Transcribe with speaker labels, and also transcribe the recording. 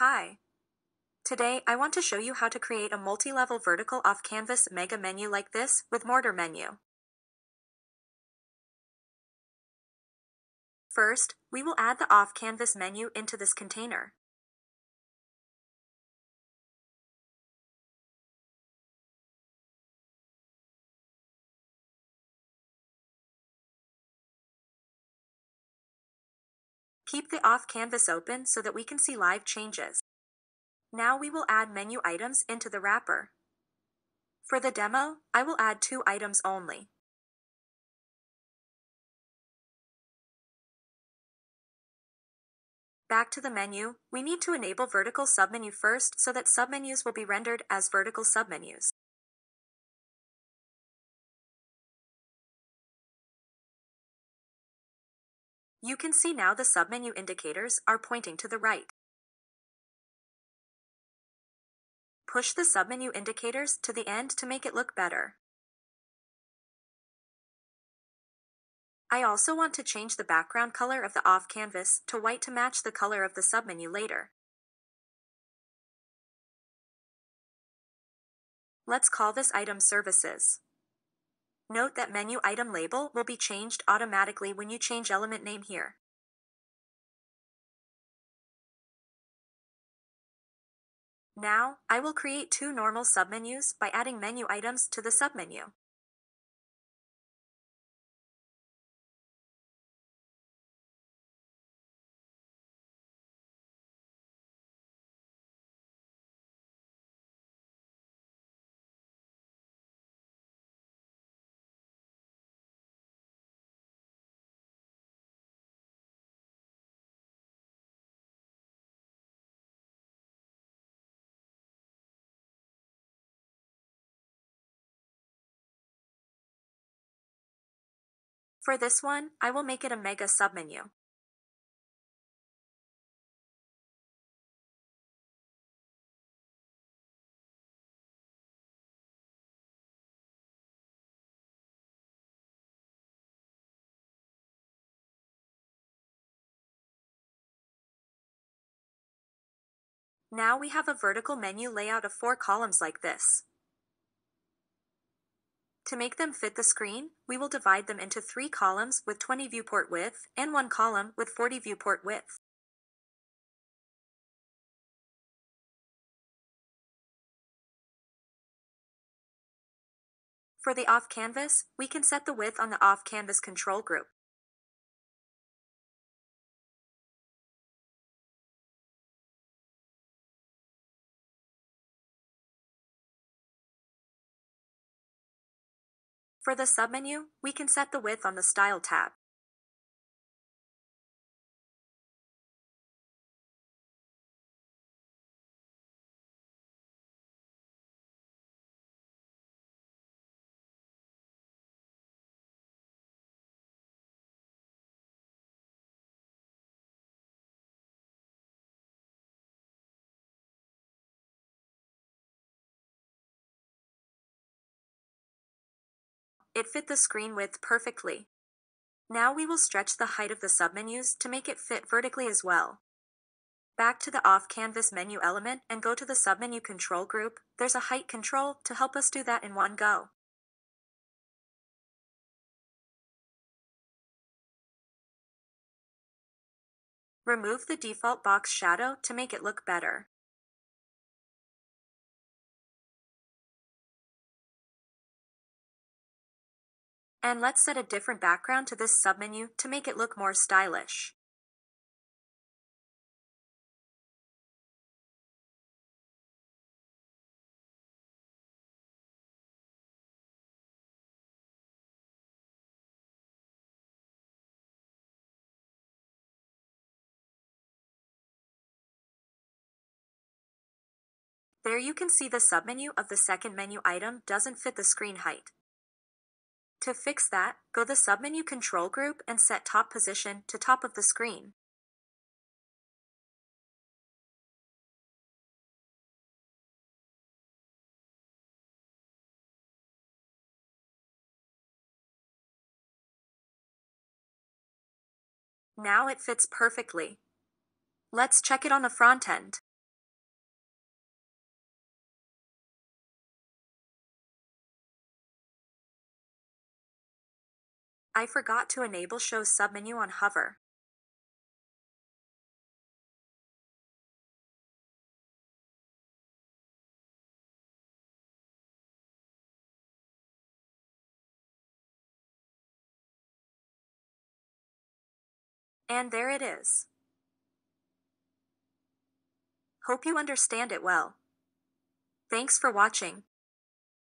Speaker 1: Hi. Today, I want to show you how to create a multi-level vertical off-canvas mega menu like this with Mortar menu. First, we will add the off-canvas menu into this container. Keep the off canvas open so that we can see live changes. Now we will add menu items into the wrapper. For the demo, I will add two items only. Back to the menu, we need to enable vertical submenu first so that submenus will be rendered as vertical submenus. You can see now the submenu indicators are pointing to the right. Push the submenu indicators to the end to make it look better. I also want to change the background color of the off canvas to white to match the color of the submenu later. Let's call this item Services. Note that menu item label will be changed automatically when you change element name here. Now, I will create two normal submenus by adding menu items to the submenu. For this one, I will make it a mega submenu. Now we have a vertical menu layout of four columns like this. To make them fit the screen, we will divide them into three columns with 20 viewport width and one column with 40 viewport width. For the off-canvas, we can set the width on the off-canvas control group. For the submenu, we can set the width on the Style tab. It fit the screen width perfectly. Now we will stretch the height of the submenus to make it fit vertically as well. Back to the off-canvas menu element and go to the submenu control group, there's a height control to help us do that in one go. Remove the default box shadow to make it look better. And let's set a different background to this submenu to make it look more stylish. There you can see the submenu of the second menu item doesn't fit the screen height. To fix that, go the submenu control group and set top position to top of the screen. Now it fits perfectly. Let's check it on the front end. I forgot to enable show submenu on hover. And there it is. Hope you understand it well. Thanks for watching.